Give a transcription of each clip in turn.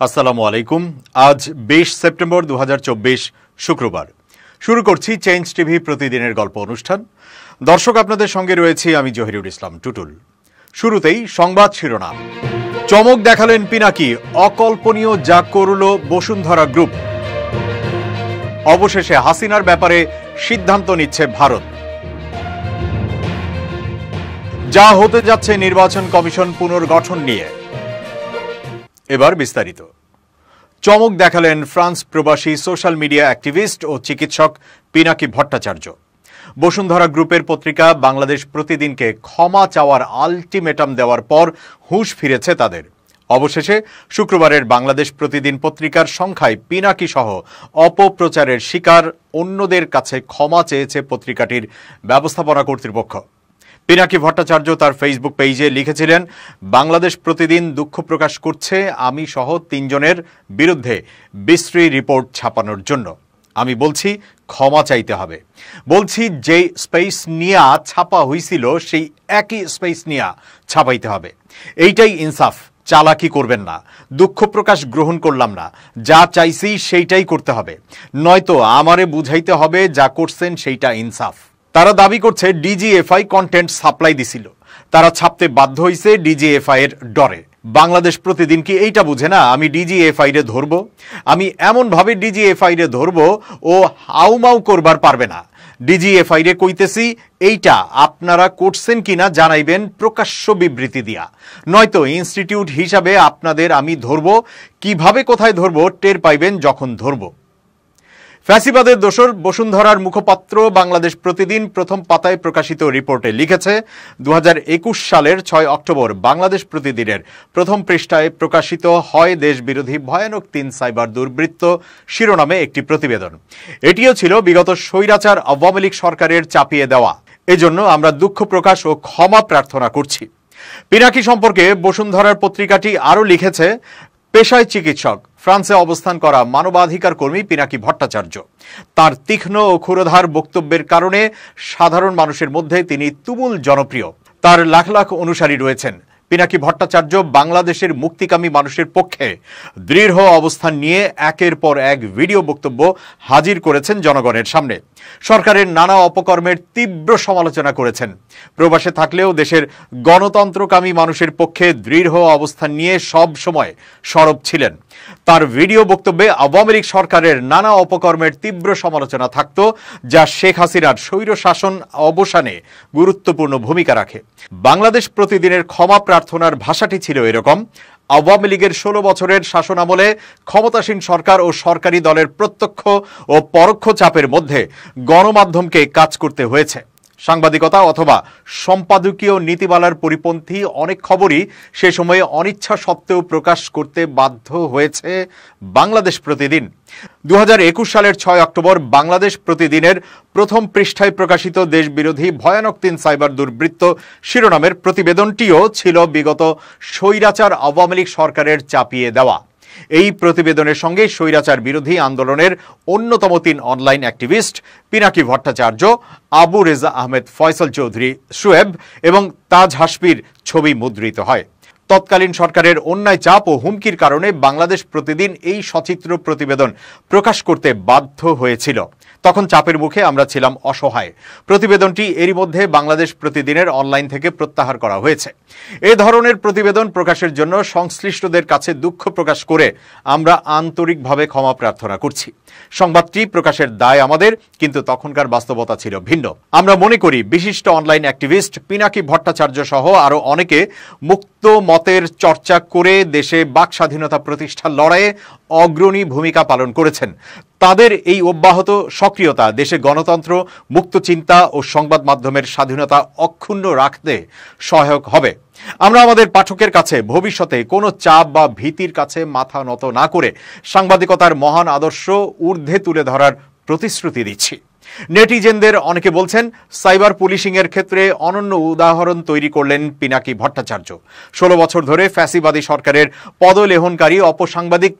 আসসালামু আলাইকুম। আজ বিশ সেপ্টেম্বর দু শুক্রবার। শুরু করছি চেঞ্জ টিভি প্রতিদিনের গল্প অনুষ্ঠান। দর্শক, আপনাদের সঙ্গে রয়েছি আমি জহিরুল ইসলাম টুটুল। শুরুতেই সংবাদ শিরোনাম। চমক দেখালেন পিনাকি, অকল্পনীয় যা করল বসুন্ধরা গ্রুপ। অবশেষে হাসিনার ব্যাপারে সিদ্ধান্ত নিচ্ছে ভারত। যা হতে যাচ্ছে নির্বাচন কমিশন পুনর্গঠন নিয়ে। এবার বিস্তারিত। চমক দেখালেন ফ্রান্স প্রবাসী সোশ্যাল মিডিয়া অ্যাক্টিভিস্ট ও চিকিৎসক পিনাকি ভট্টাচার্য। বসুন্ধরা গ্রুপের পত্রিকা বাংলাদেশ প্রতিদিনকে ক্ষমা চাওয়ার আলটিমেটাম দেওয়ার পর হুঁশ ফিরেছে তাদের। অবশেষে শুক্রবারের বাংলাদেশ প্রতিদিন পত্রিকার সংখ্যায় পিনাকি সহ অপপ্রচারের শিকার অন্যদের কাছে ক্ষমা চেয়েছে পত্রিকাটির ব্যবস্থাপনা কর্তৃপক্ষ। পিনাকি ভট্টাচার্য তার ফেসবুক পেজে লিখেছিলেন, বাংলাদেশ প্রতিদিন দুঃখ প্রকাশ করছে আমি সহ তিনজনের বিরুদ্ধে বিশ্রী রিপোর্ট ছাপানোর জন্য। আমি বলছি, ক্ষমা চাইতে হবে। বলছি যে স্পেস নিয়া ছাপা হয়েছিল সেই একই স্পেস নিয়া ছাপাইতে হবে। এইটাই ইনসাফ, চালাকি করবেন না। দুঃখ প্রকাশ গ্রহণ করলাম না। যা চাইছি, সেইটাই করতে হবে। নয়তো আমারে বুঝাইতে হবে যা করছেন, সেইটা ইনসাফ। তারা দাবি করছে ডিজিএফআই কন্টেন্ট সাপ্লাই দিছিল। তারা ছাপতে বাধ্য হয়েছে ডিজিএফআই এর ডরে। বাংলাদেশ প্রতিদিন কি এইটা বুঝে না, আমি ডিজিএফআই রে ধরব? আমি এমনভাবে ডিজিএফআই রে ধরব ও হাউমাউ করবার পারবে না। ডিজিএফআই রে কইতেছি, এইটা আপনারা করছেন কিনা জানাইবেন প্রকাশ্য বিবৃতি দিয়া। নয়তো ইনস্টিটিউট হিসাবে আপনাদের আমি ধরব, কীভাবে কোথায় ধরব টের পাইবেন যখন ধরবো। ফ্যাসিবাদের দোসর বসুন্ধরার মুখপাত্র বাংলাদেশ প্রতিদিন প্রথম পাতায় প্রকাশিত রিপোর্টে লিখেছে দু হাজার একুশ সালের ছয় অক্টোবর বাংলাদেশ প্রতিদিনের প্রথম পৃষ্ঠায় প্রকাশিত হয় দেশবিরোধী ভয়ানক তিন সাইবার দুর্বৃত্ত শিরোনামে একটি প্রতিবেদন। এটিও ছিল বিগত স্বৈরাচার আওয়ামী লীগ সরকারের চাপিয়ে দেওয়া। এজন্য আমরা দুঃখ প্রকাশ ও ক্ষমা প্রার্থনা করছি। পিনাকি সম্পর্কে বসুন্ধরার পত্রিকাটি আরও লিখেছে পেশায় চিকিৎসক। ফ্রান্সে অবস্থান করা মানবাধিকার কর্মী পিনাকি ভট্টাচার্য। তার তীক্ষ্ণ ও ক্ষুরধার বক্তব্যের কারণে সাধারণ মানুষের মধ্যে তিনি তুমুল জনপ্রিয়। তার লাখ লাখ অনুসারী রয়েছেন। পিনাকি ভট্টাচার্য বাংলাদেশের মুক্তিকামী মানুষের পক্ষে দৃঢ় অবস্থান নিয়ে একের পর এক ভিডিও বক্তব্য হাজির করেছেন জনগণের সামনে। সরকারের নানা অপকর্মের তীব্র সমালোচনা করেছেন। প্রবাসে থাকলেও দেশের গণতন্ত্রকামী মানুষের পক্ষে দৃঢ় অবস্থান নিয়ে সব সময় সরব ছিলেন। তার ভিডিও বক্তব্যে আওয়ামী লীগ সরকারের নানা অপকর্মের তীব্র সমালোচনা থাকত, যা শেখ হাসিনার স্বৈর শাসন অবসানে গুরুত্বপূর্ণ ভূমিকা রাখে। বাংলাদেশ প্রতিদিনের ক্ষমা প্রার্থনার ভাষাটি ছিল এরকম। আওয়ামী লীগের ষোলো বছরের শাসনামলে ক্ষমতাসীন সরকার ও সরকারি দলের প্রত্যক্ষ ও পরোক্ষ চাপের মধ্যে গণমাধ্যমকে কাজ করতে হয়েছে। সাংবাদিকতা অথবা সম্পাদকীয় নীতিমালার পরিপন্থী অনেক খবরই সে সময়ে অনিচ্ছা সত্ত্বেও প্রকাশ করতে বাধ্য হয়েছে বাংলাদেশ প্রতিদিন। দু হাজার একুশ সালের ছয় অক্টোবর বাংলাদেশ প্রতিদিনের প্রথম পৃষ্ঠায় প্রকাশিত দেশবিরোধী ভয়ানক তিন সাইবার দুর্বৃত্ত শিরোনামের প্রতিবেদনটিও ছিল বিগত স্বৈরাচার আওয়ামী লীগ সরকারের চাপিয়ে দেওয়া। এই প্রতিবেদনের সঙ্গে স্বৈরাচার বিরোধী আন্দোলনের অন্যতম তিন অনলাইন অ্যাক্টিভিস্ট পিনাকি ভট্টাচার্য, আবু রেজা আহমেদ ফয়সল চৌধুরী সুয়েব এবং তাজ হাসপির ছবি মুদ্রিত হয়। তৎকালীন সরকারের অন্যায় চাপ ও হুমকির কারণে বাংলাদেশ প্রতিদিন এই সচিত্র প্রতিবেদন প্রকাশ করতে বাধ্য হয়েছিল। তখন চাপের মুখে আমরা ছিলাম অসহায়। প্রতিবেদনটি এরই মধ্যে বাংলাদেশ প্রতিদিনের অনলাইন থেকে প্রত্যাহার করা হয়েছে। এ ধরনের প্রতিবেদন প্রকাশের জন্য সংশ্লিষ্টদের কাছে দুঃখ প্রকাশ করে আমরা আন্তরিকভাবে ক্ষমা প্রার্থনা করছি। সংবাদটি প্রকাশের দায় আমাদের, কিন্তু তখনকার বাস্তবতা ছিল ভিন্ন। আমরা মনে করি, বিশিষ্ট অনলাইন অ্যাক্টিভিস্ট পিনাকি ভট্টাচার্য সহ আরও অনেকে মুক্ত মতের চর্চা করে দেশে বাক স্বাধীনতা প্রতিষ্ঠার লড়াইয়ে অগ্রণী ভূমিকা পালন করেছেন। তাদের এই অব্যাহত সক্রিয়তা দেশে গণতন্ত্র, মুক্ত চিন্তা ও সংবাদ মাধ্যমের স্বাধীনতা অক্ষুণ্ণ রাখতে সহায়ক হবে। আমরা আমাদের পাঠকের কাছে ভবিষ্যতে কোনো চাপ বা ভীতির কাছে মাথা নত না করে সাংবাদিকতার মহান আদর্শ ঊর্ধ্বে তুলে ধরার প্রতিশ্রুতি দিচ্ছি। নেটিজেনদের অনেকে বলছেন সাইবার পুলিশিং এর ক্ষেত্রে অনন্য উদাহরণ তৈরি করলেন পিনাকি ভট্টাচার্য। ষোলো বছর ধরে ফ্যাসিবাদী সরকারের পদলেহনকারী অপসাংবাদিক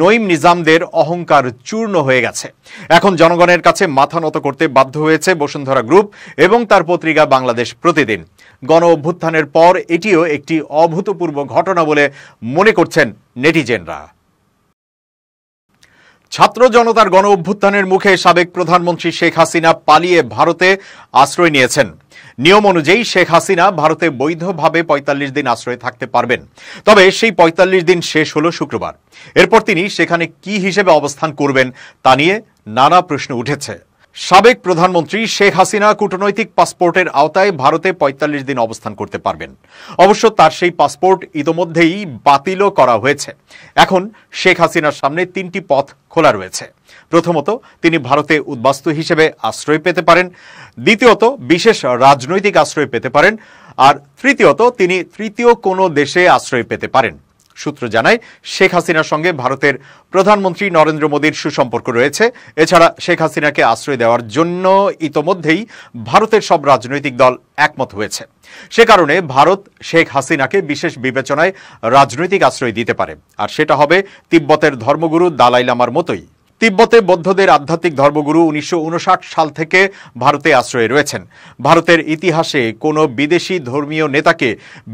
নঈম নিজামদের অহংকার চূর্ণ হয়ে গেছে। এখন জনগণের কাছে মাথা নত করতে বাধ্য হয়েছে বসুন্ধরা গ্রুপ এবং তার পত্রিকা বাংলাদেশ প্রতিদিন। গণ অভ্যুত্থানের পর এটিও একটি অভূতপূর্ব ঘটনা বলে মনে করছেন নেটিজেনরা। ছাত্র জনতার গণ অভ্যুত্থানের মুখে সাবেক প্রধানমন্ত্রী শেখ হাসিনা পালিয়ে ভারতে আশ্রয় নিয়েছেন। নিয়ম অনুযায়ী শেখ হাসিনা ভারতে বৈধভাবে পঁয়তাল্লিশ দিন আশ্রয় থাকতে পারবেন। তবে সেই পঁয়তাল্লিশ দিন শেষ হল শুক্রবার। এরপর তিনি সেখানে কি হিসেবে অবস্থান করবেন তা নিয়ে নানা প্রশ্ন উঠেছে। সাবেক প্রধানমন্ত্রী শেখ হাসিনা কূটনৈতিক পাসপোর্টের আওতায় ভারতে ৪৫ দিন অবস্থান করতে পারবেন। অবশ্য তার সেই পাসপোর্ট ইতোমধ্যেই বাতিলও করা হয়েছে। এখন শেখ হাসিনার সামনে তিনটি পথ খোলা রয়েছে। প্রথমত, তিনি ভারতে উদ্বাস্তু হিসেবে আশ্রয় পেতে পারেন। দ্বিতীয়ত, বিশেষ রাজনৈতিক আশ্রয় পেতে পারেন। আর তৃতীয়ত, তিনি তৃতীয় কোনো দেশে আশ্রয় পেতে পারেন। সূত্র জানায়, শেখ হাসিনার সঙ্গে ভারতের প্রধানমন্ত্রী নরেন্দ্র মোদীর সুসম্পর্ক রয়েছে। এছাড়া শেখ হাসিনাকে আশ্রয় দেওয়ার জন্য ইতোমধ্যেই ভারতের সব রাজনৈতিক দল একমত হয়েছে। সে কারণে ভারত শেখ হাসিনাকে বিশেষ বিবেচনায় রাজনৈতিক আশ্রয় দিতে পারে। আর সেটা হবে তিব্বতের ধর্মগুরু দালাই লামার মতোই। তিব্বতে বৌদ্ধদের আধ্যাত্মিক ধর্মগুরু উনিশশো উনষাট সাল থেকে ভারতে আশ্রয়ে রয়েছেন। ভারতের ইতিহাসে কোনো বিদেশি ধর্মীয় নেতাকে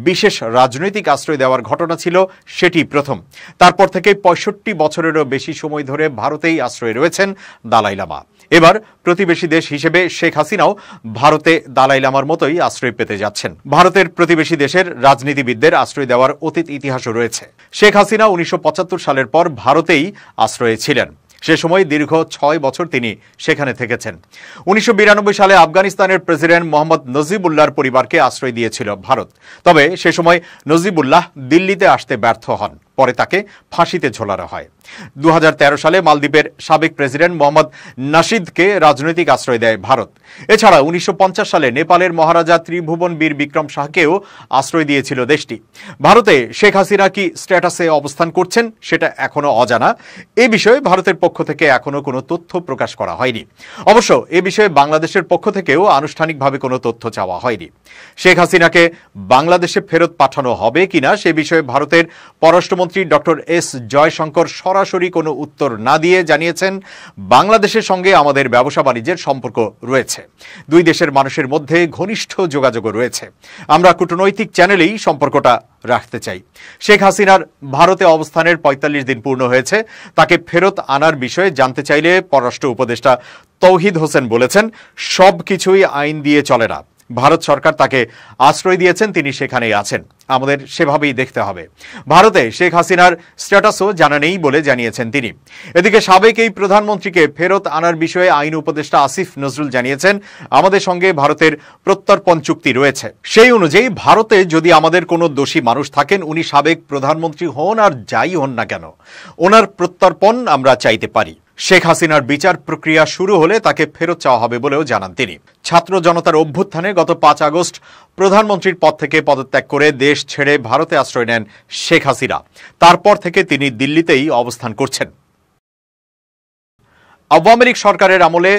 বিশেষ রাজনৈতিক আশ্রয় দেওয়ার ঘটনা ছিল সেটি প্রথম। তারপর থেকে পঁয়ষট্টি বছরেরও বেশি সময় ধরে ভারতেই আশ্রয়ে রয়েছেন দালাই লামা। এবার প্রতিবেশী দেশ হিসেবে শেখ হাসিনাও ভারতে দালাই লামার মতোই আশ্রয় পেতে যাচ্ছেন। ভারতের প্রতিবেশী দেশের রাজনীতিবিদদের আশ্রয় দেওয়ার অতীত ইতিহাসও রয়েছে। শেখ হাসিনা উনিশশো পঁচাত্তর সালের পর ভারতেই আশ্রয়ে ছিলেন। সে সময় দীর্ঘ ছয় বছর তিনি সেখানে থেকেছেন। উনিশশো বিরানব্বই সালে আফগানিস্তানের প্রেসিডেন্ট মোহাম্মদ নজিবুল্লাহর পরিবারকে আশ্রয় দিয়েছিল ভারত। তবে সে সময় নজিবুল্লাহ দিল্লিতে আসতে ব্যর্থ হন। পরে তাকে ফাঁসিতে ঝোলানো হয়। দু হাজার তেরো সালে মালদ্বীপের সাবেক প্রেসিডেন্ট মোহাম্মদ নাশিদকে রাজনৈতিক আশ্রয় দেয় ভারত। এছাড়া উনিশশো সালে নেপালের মহারাজা ত্রিভুবন বীর বিক্রম শাহকেও আশ্রয় দিয়েছিল দেশটি। ভারতে শেখ হাসিনা কি স্ট্যাটাসে অবস্থান করছেন সেটা এখনও অজানা। এ বিষয়ে ভারতের পক্ষ থেকে এখনও কোনো তথ্য প্রকাশ করা হয়নি। অবশ্য এ বিষয়ে বাংলাদেশের পক্ষ থেকেও আনুষ্ঠানিকভাবে কোনো তথ্য চাওয়া হয়নি। শেখ হাসিনাকে বাংলাদেশে ফেরত পাঠানো হবে কিনা সে বিষয়ে ভারতের পররাষ্ট্রমন্ত্রী ডক্টর এস জয়শঙ্কর সরাসরি কোনো উত্তর না দিয়ে জানিয়েছেন, বাংলাদেশের সঙ্গে আমাদের ব্যবসা বাণিজ্যের সম্পর্ক রয়েছে। দুই দেশের মানুষের মধ্যে ঘনিষ্ঠ যোগাযোগও রয়েছে। আমরা কূটনৈতিক চ্যানেলেই সম্পর্কটা রাখতে চাই। শেখ হাসিনার ভারতে অবস্থানের ৪৫ দিন পূর্ণ হয়েছে। তাকে ফেরত আনার বিষয়ে জানতে চাইলে পররাষ্ট্র উপদেষ্টা তৌহিদ হোসেন বলেছেন সব কিছুই আইন দিয়ে চলে না। ভারত সরকার তাকে আশ্রয় দিয়েছেন, তিনি সেখানেই আছেন। আমাদের সেভাবেই দেখতে হবে। ভারতে শেখ হাসিনার স্ট্যাটাসও জানা নেই বলে জানিয়েছেন তিনি। এদিকে সাবেক এই প্রধানমন্ত্রীকে ফেরত আনার বিষয়ে আইন উপদেষ্টা আসিফ নজরুল জানিয়েছেন, আমাদের সঙ্গে ভারতের প্রত্যর্পণ চুক্তি রয়েছে। সেই অনুযায়ী ভারতে যদি আমাদের কোনো দোষী মানুষ থাকেন, উনি সাবেক প্রধানমন্ত্রী হন আর যাই হন না কেন, ওনার প্রত্যর্পণ আমরা চাইতে পারি। শেখ হাসিনার বিচার প্রক্রিয়া শুরু হলে তাকে ফেরত চাওয়া হবে বলেও জানান তিনি। ছাত্র জনতার অভ্যুত্থানে গত পাঁচ আগস্ট প্রধানমন্ত্রীর পদ থেকে পদত্যাগ করে দেশ ছেড়ে ভারতে আশ্রয় নেন শেখ হাসিনা। তারপর থেকে তিনি দিল্লিতেই অবস্থান করছেন। আওয়ামী লীগ সরকারের আমলে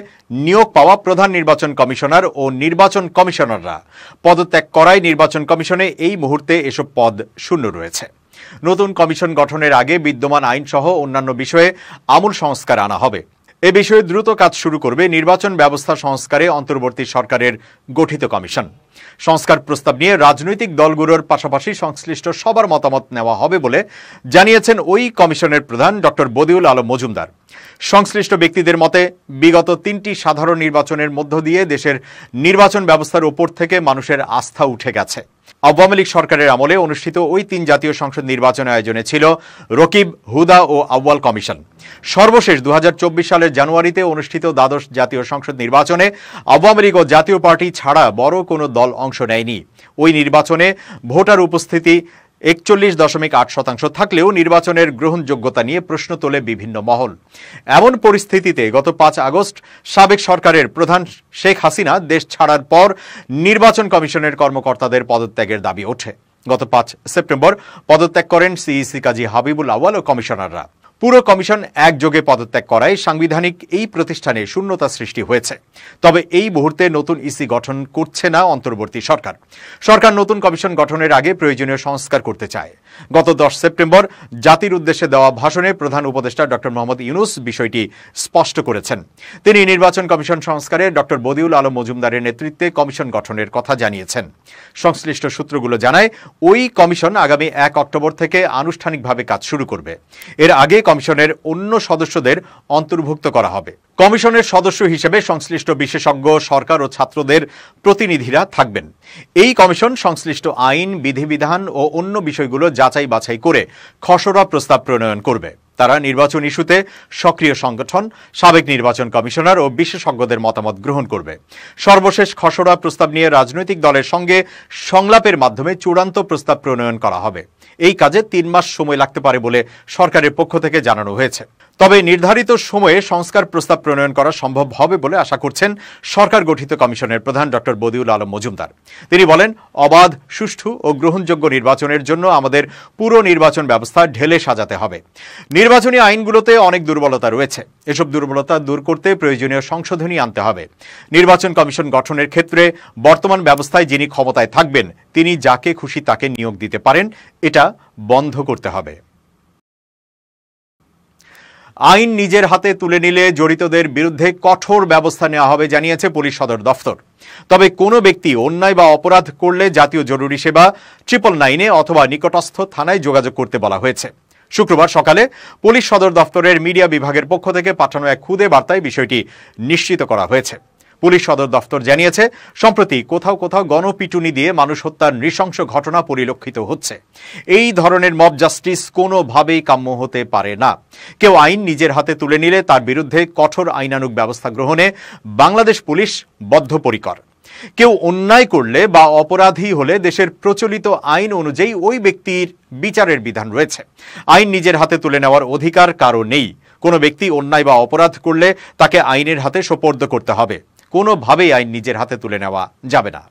নিয়োগ পাওয়া প্রধান নির্বাচন কমিশনার ও নির্বাচন কমিশনাররা। পদত্যাগ করায় নির্বাচন কমিশনে এই মুহূর্তে এসব পদ শূন্য রয়েছে। নতুন কমিশন গঠনের আগে বিদ্যমান আইন সহ অন্যান্য বিষয়ে আমূল সংস্কার আনা হবে। এ বিষয়ে দ্রুত কাজ শুরু করবে নির্বাচন ব্যবস্থা সংস্কারে অন্তর্বর্তী সরকারের গঠিত কমিশন। সংস্কার প্রস্তাব নিয়ে রাজনৈতিক দলগুলোর পাশাপাশি সংশ্লিষ্ট সবার মতামত নেওয়া হবে বলে জানিয়েছেন ওই কমিশনের প্রধান ডক্টর বদিউল আলম মজুমদার। সংশ্লিষ্ট ব্যক্তিদের মতে, বিগত তিনটি সাধারণ নির্বাচনের মধ্য দিয়ে দেশের নির্বাচন ব্যবস্থার উপর থেকে মানুষের আস্থা উঠে গেছে। আওয়ামী লীগ সরকারের আমলে অনুষ্ঠিত ওই তিন জাতীয় সংসদ নির্বাচন আয়োজনে ছিল রকিব, হুদা ও আউয়াল কমিশন। সর্বশেষ দু হাজার চব্বিশ সালের জানুয়ারিতে অনুষ্ঠিত দ্বাদশ জাতীয় সংসদ নির্বাচনে আওয়ামী লীগ ও জাতীয় পার্টি ছাড়া বড় কোনো দল অংশ নেয়নি। ওই নির্বাচনে ভোটার উপস্থিতি একচল্লিশ দশমিক আট শতাংশ থাকলেও নির্বাচনের গ্রহণযোগ্যতা নিয়ে প্রশ্ন তোলে বিভিন্ন মহল। এমন পরিস্থিতিতে গত পাঁচ আগস্ট সাবেক সরকারের প্রধান শেখ হাসিনা দেশ ছাড়ার পর নির্বাচন কমিশনের কর্মকর্তাদের পদত্যাগের দাবি ওঠে। গত পাঁচ সেপ্টেম্বর পদত্যাগ করেন সিইসি কাজী হাবিবুল আওয়াল ও কমিশনাররা। পুরো কমিশন একযোগে পদত্যাগ করায় সাংবিধানিক এই প্রতিষ্ঠানে শূন্যতা সৃষ্টি হয়েছে। তবে এই মুহূর্তে নতুন ইসি গঠন করছে না অন্তর্বর্তী সরকার। সরকার নতুন কমিশন গঠনের আগে প্রয়োজনীয় সংস্কার করতে চায়। গত দশ সেপ্টেম্বর জাতির উদ্দেশ্যে দেওয়া ভাষণে প্রধান উপদেষ্টা ড. মোহাম্মদ ইউনুস বিষয়টি স্পষ্ট করেছেন। তিনি নির্বাচন কমিশন সংস্কারে ড. বদিউল আলম মজুমদারের নেতৃত্বে কমিশন গঠনের কথা জানিয়েছেন। সংশ্লিষ্ট সূত্রগুলো জানায়, ওই কমিশন আগামী এক অক্টোবর থেকে আনুষ্ঠানিকভাবে কাজ শুরু করবে। এর আগে কমিশনের অন্য সদস্যদের অন্তর্ভুক্ত করা হবে। কমিশনের সদস্য হিসেবে সংশ্লিষ্ট বিশেষজ্ঞ, সরকার ও ছাত্রদের প্রতিনিধিরা থাকবেন। এই কমিশন সংশ্লিষ্ট আইন, বিধিবিধান ও অন্য বিষয়গুলো যাচাই বাছাই করে খসড়া প্রস্তাব প্রণয়ন করবে। তারা নির্বাচন ইস্যুতে সক্রিয় সংগঠন, সাবেক নির্বাচন কমিশনার ও বিশেষজ্ঞদের মতামত গ্রহণ করবে। সর্বশেষ খসড়া প্রস্তাব নিয়ে রাজনৈতিক দলের সঙ্গে সংলাপের মাধ্যমে চূড়ান্ত প্রস্তাব প্রণয়ন করা হবে। এই কাজে তিন মাস সময় লাগতে পারে বলে সরকারের পক্ষ থেকে জানানো হয়েছে। তবে নির্ধারিত সময়ে সংস্কার প্রস্তাব প্রণয়ন করা সম্ভব হবে বলে আশা করছেন সরকার গঠিত কমিশনের প্রধান ডক্টর বদিউল আলম মজুমদার। তিনি বলেন, অবাধ, সুষ্ঠু ও গ্রহণযোগ্য নির্বাচনের জন্য আমাদের পুরো নির্বাচন ব্যবস্থা ঢেলে সাজাতে হবে। নির্বাচনী আইনগুলোতে অনেক দুর্বলতা রয়েছে। এসব দুর্বলতা দূর করতে প্রয়োজনীয় সংশোধনী আনতে হবে। নির্বাচন কমিশন গঠনের ক্ষেত্রে বর্তমান ব্যবস্থায় যিনি ক্ষমতায় থাকবেন, তিনি যাকে খুশি তাকে নিয়োগ দিতে পারেন, এটা বন্ধ করতে হবে। আইন নিজের হাতে তুলে নিলে জড়িতদের বিরুদ্ধে কঠোর ব্যবস্থা নেওয়া হবে, জানিয়েছে পুলিশ সদর দফতর। তবে কোনো ব্যক্তি অন্যায় বা অপরাধ করলে জাতীয় জরুরি সেবা ট্রিপল নাইনে অথবা নিকটস্থ থানায় যোগাযোগ করতে বলা হয়েছে। শুক্রবার সকালে পুলিশ সদর দফতরের মিডিয়া বিভাগের পক্ষ থেকে পাঠানো এক খুদে বার্তায় বিষয়টি নিশ্চিত করা হয়েছে। পুলিশ সদর দফতর জানিয়েছে, সম্প্রতি কোথাও কোথাও গণপিটুনি দিয়ে মানুষ হত্যার নৃশংস ঘটনা পরিলক্ষিত হচ্ছে। এই ধরনের মব জাস্টিস কোনোভাবেই কাম্য হতে পারে না। কেউ আইন নিজের হাতে তুলে নিলে তার বিরুদ্ধে কঠোর আইনানুগ ব্যবস্থা গ্রহণে বাংলাদেশ পুলিশ বদ্ধপরিকর। কেউ অন্যায় করলে বা অপরাধী হলে দেশের প্রচলিত আইন অনুযায়ী ওই ব্যক্তির বিচারের বিধান রয়েছে। আইন নিজের হাতে তুলে নেওয়ার অধিকার কারও নেই। কোনো ব্যক্তি অন্যায় বা অপরাধ করলে তাকে আইনের হাতে সোপর্দ করতে হবে। কোনোভাবেই আইন নিজের হাতে তুলে নেওয়া যাবে না।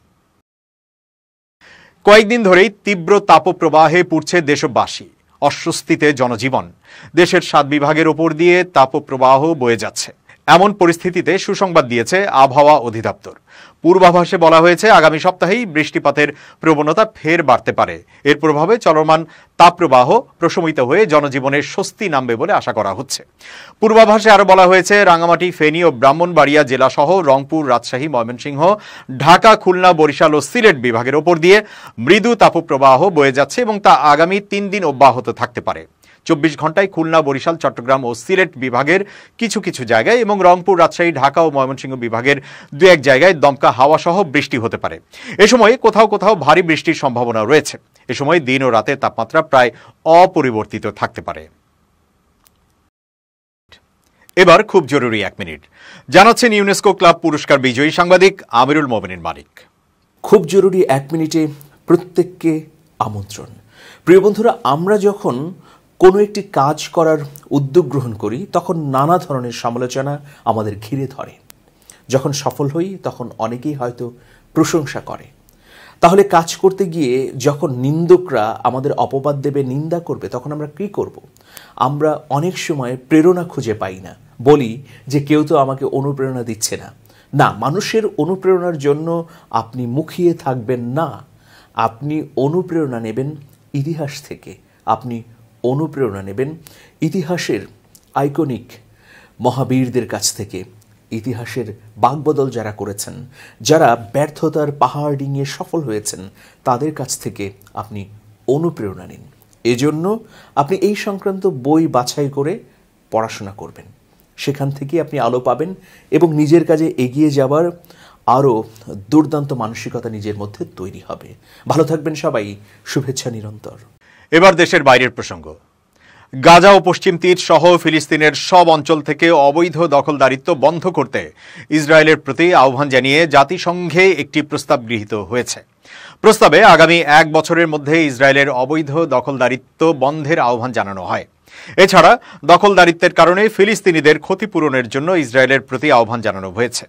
কয়েকদিন ধরেই তীব্র তাপপ্রবাহে পুড়ছে দেশবাসী। অস্বস্তিতে জনজীবন। দেশের সাত বিভাগের ওপর দিয়ে তাপপ্রবাহ বয়ে যাচ্ছে। এমন পরিস্থিতিতে সুসংবাদ দিয়েছে আবহাওয়া অধিদপ্তর। পূর্বাভাসে বলা হয়েছে, আগামী সপ্তাহেই বৃষ্টিপাতের প্রবণতা ফের বাড়তে পারে। এর প্রভাবে চলমান তাপপ্রবাহ প্রশমিত হয়ে জনজীবনের স্বস্তি নামবে বলে আশা করা হচ্ছে। পূর্বাভাসে আরও বলা হয়েছে, রাঙামাটি, ফেনী ও ব্রাহ্মণবাড়িয়া জেলাসহ রংপুর, রাজশাহী, ময়মনসিংহ, ঢাকা, খুলনা, বরিশাল ও সিলেট বিভাগের ওপর দিয়ে মৃদু তাপপ্রবাহ বয়ে যাচ্ছে এবং তা আগামী তিন দিন অব্যাহত থাকতে পারে। চব্বিশ ঘন্টায় খুলনা, বরিশাল, চট্টগ্রাম ও সিলেট বিভাগের কিছু কিছু জায়গায় এবং রংপুর, রাজশাহী, ঢাকা ও ময়মনসিংহ বিভাগের দু এক জায়গায় দমকা হাওয়া সহ বৃষ্টি হতে পারে। এ সময় কোথাও কোথাও ভারী বৃষ্টির সম্ভাবনা রয়েছে। এ সময় দিন ও রাতের তাপমাত্রা প্রায় অপরিবর্তিত থাকতে পারে। এবার খুব জরুরি এক মিনিট। জানাচ্ছেন ইউনেস্কো ক্লাব পুরস্কার বিজয়ী সাংবাদিক আমিরুল মোমিনিন মালিক। খুব জরুরি এক মিনিটে প্রত্যেককে আমন্ত্রণ। প্রিয় বন্ধুরা, আমরা যখন কোনো একটি কাজ করার উদ্যোগ গ্রহণ করি, তখন নানা ধরনের সমালোচনা আমাদের ঘিরে ধরে। যখন সফল হই, তখন অনেকেই হয়তো প্রশংসা করে। তাহলে কাজ করতে গিয়ে যখন নিন্দকরা আমাদের অপবাদ দেবে, নিন্দা করবে, তখন আমরা কী করব। আমরা অনেক সময় প্রেরণা খুঁজে পাই না। বলি যে কেউ তো আমাকে অনুপ্রেরণা দিচ্ছে না। না, মানুষের অনুপ্রেরণার জন্য আপনি মুখিয়ে থাকবেন না। আপনি অনুপ্রেরণা নেবেন ইতিহাস থেকে। আপনি অনুপ্রেরণা নেবেন ইতিহাসের আইকনিক মহাবীরদের কাছ থেকে, ইতিহাসের বাকবদল যারা করেছেন, যারা ব্যর্থতার পাহাড় ডিঙিয়ে সফল হয়েছেন, তাদের কাছ থেকে আপনি অনুপ্রেরণা নিন। এজন্য আপনি এই সংক্রান্ত বই বাছাই করে পড়াশোনা করবেন। সেখান থেকে আপনি আলো পাবেন এবং নিজের কাজে এগিয়ে যাবার আরও দুর্দান্ত মানসিকতা নিজের মধ্যে তৈরি হবে। ভালো থাকবেন সবাই। শুভেচ্ছা নিরন্তর। এবার দেশের বাইরের প্রসঙ্গ। গাজা ও পশ্চিম তীর সহ ফিলিস্তিনের সব অঞ্চল থেকে অবৈধ দখলদারিত্ব বন্ধ করতে ইসরায়েলের প্রতি আহ্বান জানিয়ে জাতিসংঘে একটি প্রস্তাব গৃহীত হয়েছে। প্রস্তাবে আগামী এক বছরের মধ্যে ইসরায়েলের অবৈধ দখলদারিত্ব বন্ধের আহ্বান জানানো হয়। এছাড়া দখলদারিত্বের কারণে ফিলিস্তিনিদের ক্ষতিপূরণের জন্য ইসরায়েলের প্রতি আহ্বান জানানো হয়েছে।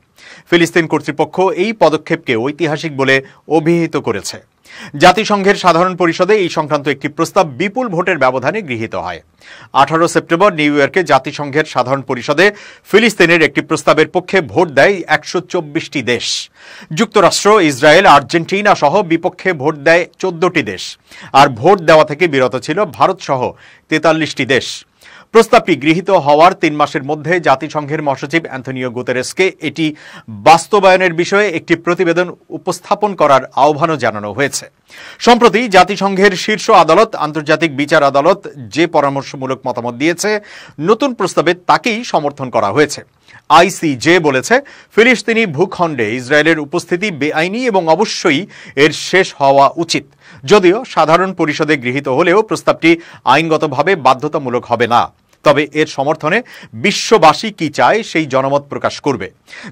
ফিলিস্তিন কর্তৃপক্ষ এই পদক্ষেপকে ঐতিহাসিক বলে অভিহিত করেছে। জাতিসংঘের সাধারণ পরিষদে এই সংক্রান্ত একটি প্রস্তাব বিপুল ভোটের ব্যবধানে গৃহীত হয়। আঠারো সেপ্টেম্বর নিউ ইয়র্কে জাতিসংঘের সাধারণ পরিষদে ফিলিস্তিনের একটি প্রস্তাবের পক্ষে ভোট দেয় একশো চব্বিশটি দেশ। যুক্তরাষ্ট্র, ইসরায়েল, আর্জেন্টিনা সহ বিপক্ষে ভোট দেয় চোদ্দটি দেশ। আর ভোট দেওয়া থেকে বিরত ছিল ভারত সহ তেতাল্লিশটি দেশ। প্রস্তাবটি গৃহীত হওয়ার তিন মাসের মধ্যে জাতিসংঘের মহাসচিব অ্যান্থনিও গুতেরেসকে এটি বাস্তবায়নের বিষয়ে একটি প্রতিবেদন উপস্থাপন করার আহ্বানও জানানো হয়েছে। সম্প্রতি জাতিসংঘের শীর্ষ আদালত, আন্তর্জাতিক বিচার আদালত যে পরামর্শমূলক মতামত দিয়েছে, নতুন প্রস্তাবে তাকেই সমর্থন করা হয়েছে। আইসিজে বলেছে, ফিলিস্তিনি ভূখণ্ডে ইসরায়েলের উপস্থিতি বেআইনি এবং অবশ্যই এর শেষ হওয়া উচিত। যদিও সাধারণ পরিষদে গৃহীত হলেও প্রস্তাবটি আইনগতভাবে বাধ্যতামূলক হবে না। তবে এর সমর্থনে বিশ্ববাসী কি চায় সেই জনমত প্রকাশ করবে।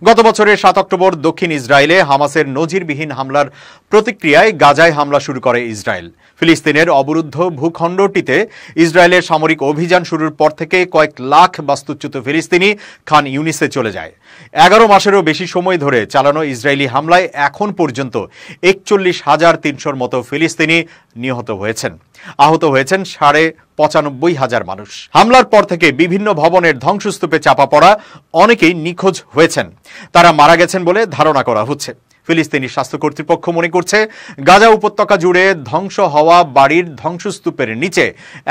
গত বছরের সাত অক্টোবর দক্ষিণ ইসরায়েলে হামাসের নজিরবিহীন হামলার প্রতিক্রিয়ায় গাজায় হামলা শুরু করে ইসরায়েল। ফিলিস্তিনের অবরুদ্ধ ভূখণ্ডটিতে ইসরায়েলের সামরিক অভিযান শুরুর পর থেকে কয়েক লাখ বাস্তুচ্যুত ফিলিস্তিনি খান ইউনিসে চলে যায়। এগারো মাসেরও বেশি সময় ধরে চালানো ইসরায়েলি হামলায় এখন পর্যন্ত একচল্লিশ হাজার তিনশোর মতো ফিলিস্তিনি নিহত হয়েছেন। আহত হয়েছেন সাড়ে পঁচানব্বই হাজার মানুষ। হামলার পর থেকে বিভিন্ন ভবনের ধ্বংসস্তূপে চাপা পড়া অনেকেই নিখোঁজ হয়েছেন। তারা মারা গেছেন বলে ধারণা করা হচ্ছে। ফিলিস্তিনি স্বাস্থ্য কর্তৃপক্ষ মনে করছে, গাজা উপত্যকা জুড়ে ধ্বংস হওয়া বাড়ির ধ্বংসস্তূপের নিচে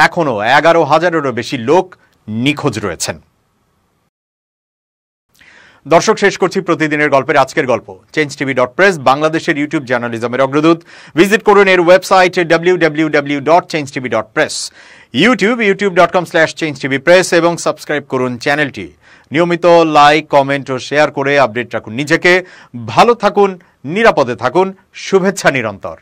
এখনও এগারো হাজারেরও বেশি লোক নিখোঁজ রয়েছেন। দর্শক, শেষ করছি প্রতিদিনের গল্পের আজকের গল্প। চেঞ্জ টিভি ডট প্রেস বাংলাদেশের ইউটিউব জার্নালিজমের অগ্রদূত। ভিজিট করুন এর website W W W dot change TV dot press YouTube YouTube dot com slash change TV press এবং সাবস্ক্রাইব করুন চ্যানেলটি নিয়মিত লাইক কমেন্ট ও শেয়ার করে আপডেট রাখুন নিজেকে। ভালো থাকুন, নিরাপদে থাকুন। শুভেচ্ছা নিরন্তর।